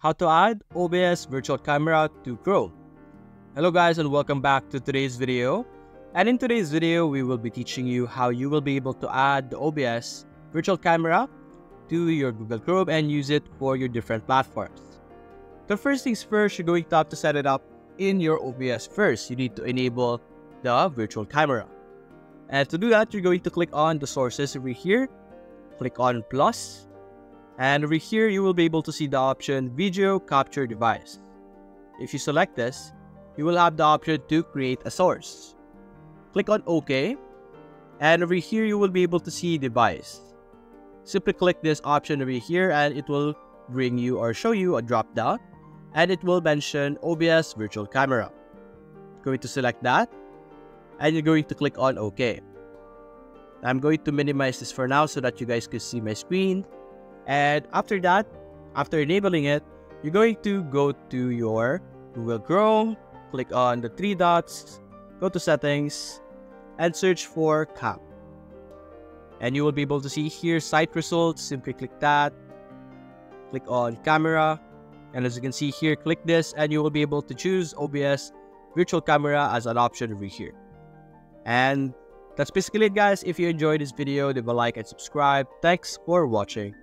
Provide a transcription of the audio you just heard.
how to add OBS virtual camera to Chrome. Hello guys and welcome back to today's video. And in today's video, we will be teaching you how you will be able to add the OBS virtual camera to your Google Chrome and use it for your different platforms. The first things first, you're going to have to set it up in your OBS first. You need to enable the virtual camera. And to do that, you're going to click on the sources over here, click on plus, and over here, you will be able to see the option Video Capture Device. If you select this, you will have the option to create a source. Click on OK, and over here, you will be able to see device. Simply click this option over here and it will bring you or show you a drop down and it will mention OBS Virtual Camera. Going to select that and you're going to click on OK. I'm going to minimize this for now so that you guys can see my screen and after that, after enabling it, you're going to go to your Google Chrome, click on the three dots, go to settings, and search for CAM. And you will be able to see here site results. Simply click that, click on camera, and as you can see here, click this, and you will be able to choose OBS virtual camera as an option over here. And that's basically it guys. If you enjoyed this video, leave a like and subscribe. Thanks for watching.